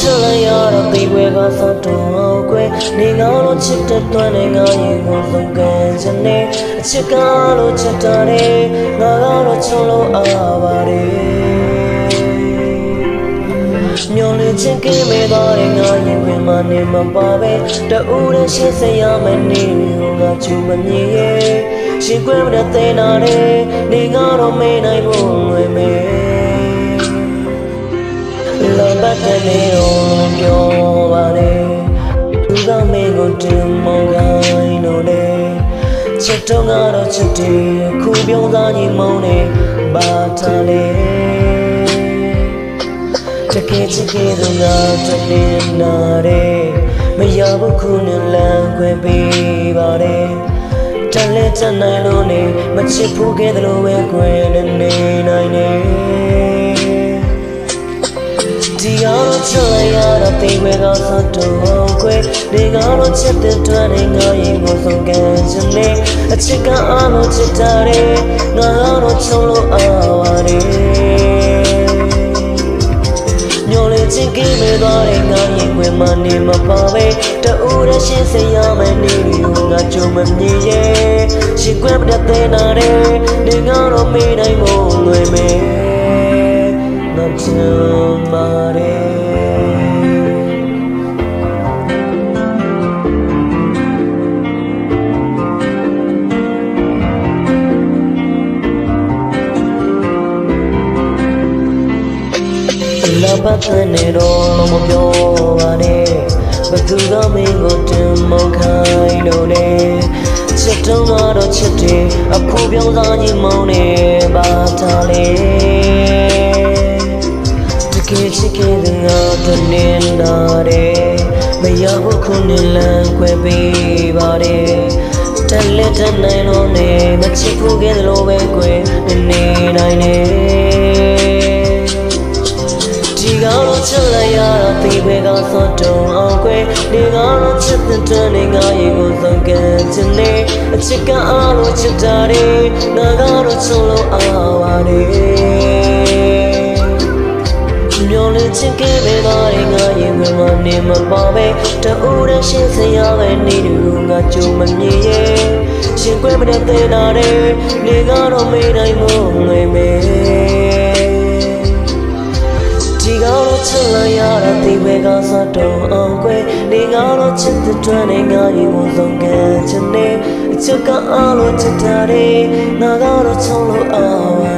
စ်လိုက်ရတော့ဒီဘွယ်ကစောက်တော့ကွယ်နေငါလို့ချစ်တဲ့တွန်းနေငါရင်ကိုဆုံးကန်ချင်နေအချစ်ကားလို့ချစ်တာနေငါကတော့ချုံလို့အားပါတယ်မျောလင်းချင်းကင်းမဲ့သွားတဲ့ငါရင်ဝင်မနေမပါပဲတူတဲ့ရှင်းစရာမနေဘူးငါချူမမြင်ရဲ့ရှင်ကွဲမတဲ့သေးနာတဲ့နေငါတော့မေးနိုင်ဖို့ငွေမဲလော ဘတဲ့နေတော့ပြောပါလေသူကမင်းကိုတင်မောင်းကိုင်းလို့လေချစ်တော့ငါတော့ချစ်တယ်ခုပြုံးသားညီမောင်းနေဘာထားလဲတကယ်ချစ်ခဲ့သူငါတည်းနာတယ်မရဘူးခုနဲ့လမ်းခွဲပေးပါတယ်တလဲတနိုင်လို့နေမချစ်ဖို့ခဲ့တယ်လို့ပဲခွဲနေနေနိုင်နေ ဒီကတော့ချစ်လိုက်ရတော့တေဝဲကသတ်တော့ခွဲဒီကတော့ချစ်တဲ့တွန်းနေငါရင်ကိုဆုံးကန်ချင်နေအချစ်ကအားလို့ချစ်တာတယ်ငါကတော့ချုံလို့အားပါတယ်ညိုလေးချင်းကင်းမဲ့သွားတဲ့ငါရင်ခွင်မနေမပါပဲတူရရှင်းစရာမနေဘူးငါကြုံမမြင်ရဲ့ရှင်ကွဲမတဲ့နာတဲ့နေငါတော့မေးနိုင် လာပတ်တဲ့နေတော့မပြောပါနဲ့ဘသူကမင်းကိုတင်မခိုင်းလို့နေချစ်တော့မတော့ချစ်တယ်အဖို့ပြောင်းစားညီမောင်းနေပါထားလေ တကယ်ချစ်ခဲ့တဲ့ငါတနေနာတယ်မရဘူးခုနဲ့လမ်းခွဲပေးပါတယ်တလက်တနိုင်လို့နေမချစ်ဖို့ခဲ့တယ်လို့ပဲကွယ်နေနိုင်နေဒီကတော့ချစ်လိုက်ရတော့ဒီဘက်ကစောတုံအောင်ကွယ်ဒီကတော့ချစ်တဲ့တန်းနေငါရေကိုဆုံးကန်ချင်နေအချစ်ကအားလို့ချစ်တာတယ်ငါကတော့ချုံလို့ မျောလင်းချင်းကဲပဲသားရင်ငါရင်ဝင်မနေမပါပဲတူတဲ့ရှင်းစရာပဲနေတူငါကြုံမမြင်ရဲ့ရှင်ကွဲမတဲ့သေးနာတဲ့နေကတော့မေးနိုင်မို့ငွေမဲဒီကတော့ချစ်လိုက်ရတာဒီဘက်ကစားတော့အောင်ကွယ်နေကတော့ချစ်တဲ့တွန်းနေငါရင်ကိုဆုံးကန်ချင်နေအချစ်ကအားလို့ချစ်တာတယ်ငါကတော့ချုံလို့အား